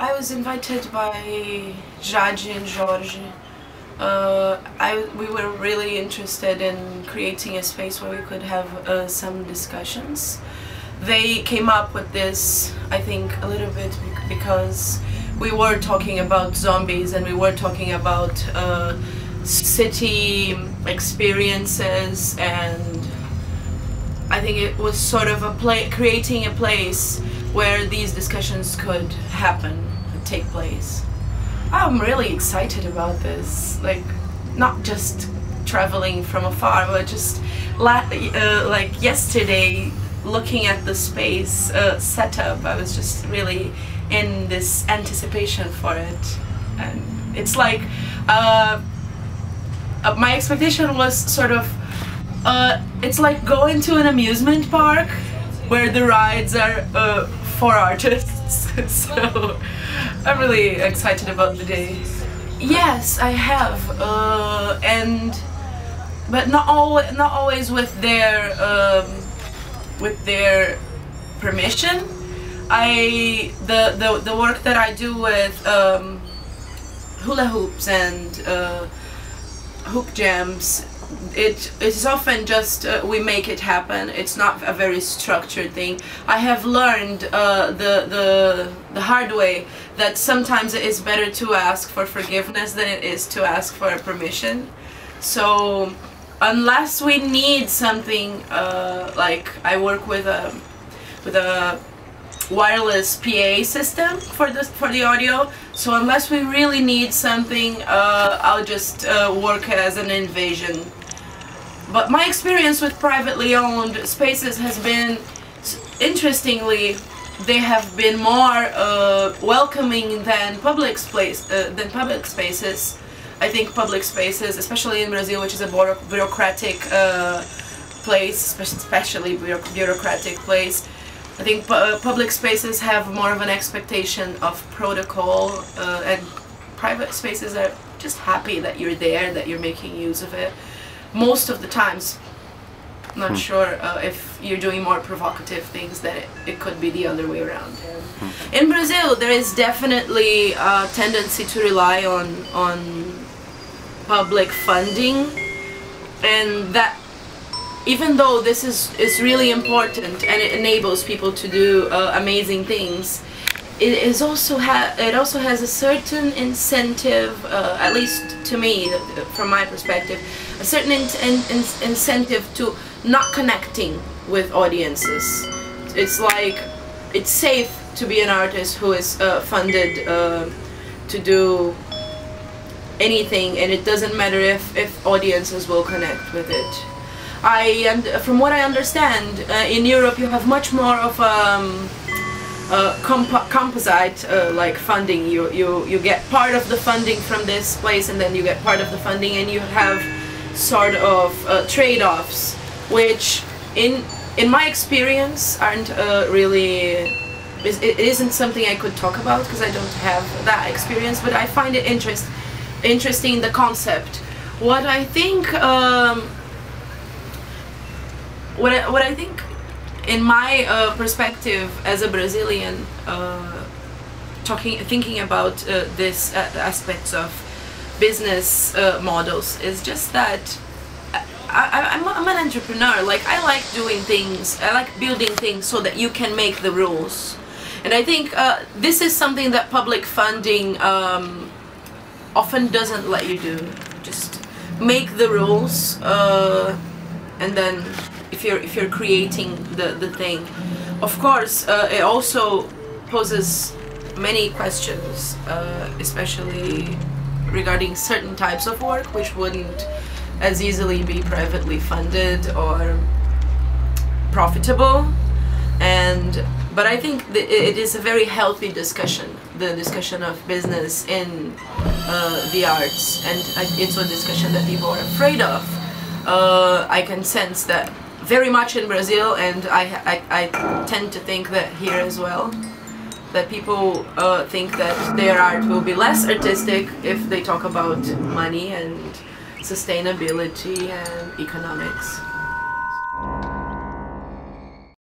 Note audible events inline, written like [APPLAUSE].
I was invited by Jade and Jorge. Uh, I, we were really interested in creating a space where we could have uh, some discussions. They came up with this, I think, a little bit because we were talking about zombies and we were talking about uh, city experiences and I think it was sort of a play creating a place where these discussions could happen, take place. I'm really excited about this. Like, not just traveling from afar, but just uh, like yesterday, looking at the space uh, setup, I was just really in this anticipation for it. And it's like, uh, uh my expectation was sort of uh, it's like going to an amusement park where the rides are uh, for artists. [LAUGHS] so I'm really excited about the day. Yes, I have, uh, and but not all not always with their um, with their permission. I the the the work that I do with um, hula hoops and uh, hoop jams it is often just uh, we make it happen. It's not a very structured thing. I have learned uh, the the the hard way that sometimes it is better to ask for forgiveness than it is to ask for permission. So unless we need something uh, like i work with a with a wireless PA system for the for the audio. So unless we really need something, uh, I'll just uh, work as an invasion but my experience with privately owned spaces has been, interestingly, they have been more uh, welcoming than public space uh, than public spaces. I think public spaces, especially in Brazil, which is a bureaucratic uh, place, especially bureaucratic place. I think uh, public spaces have more of an expectation of protocol, uh, and private spaces are just happy that you're there, that you're making use of it most of the times. I'm not hmm. sure uh, if you're doing more provocative things that it, it could be the other way around. Hmm. In Brazil, there is definitely a tendency to rely on on public funding, and that even though this is is really important and it enables people to do uh, amazing things, it is also ha it also has a certain incentive, uh, at least to me, from my perspective, a certain in in incentive to not connecting with audiences. It's like it's safe to be an artist who is uh, funded uh, to do anything, and it doesn't matter if if audiences will connect with it. I and from what I understand, uh, in Europe you have much more of um, uh, comp composite uh, like funding. You you you get part of the funding from this place, and then you get part of the funding, and you have sort of uh, trade-offs, which in in my experience aren't uh, really. It isn't something I could talk about because I don't have that experience, but I find it interest interesting the concept. What I think. Um, what I, what I think in my uh, perspective as a Brazilian, uh, talking, thinking about uh, this uh, aspects of business uh, models is just that I, am an entrepreneur. Like I like doing things. I like building things so that you can make the rules. And I think uh, this is something that public funding um, often doesn't let you do. Just make the rules and then if you're if you're creating the the thing. Of course uh, it also poses many questions uh, especially regarding certain types of work which wouldn't as easily be privately funded or profitable. And but I think it is a very healthy discussion the discussion of business in uh, the arts. And it's a discussion that people are afraid of. Uh, I can sense that very much in Brazil and I, I, I tend to think that here as well that people uh, think that their art will be less artistic if they talk about money and sustainability and economics.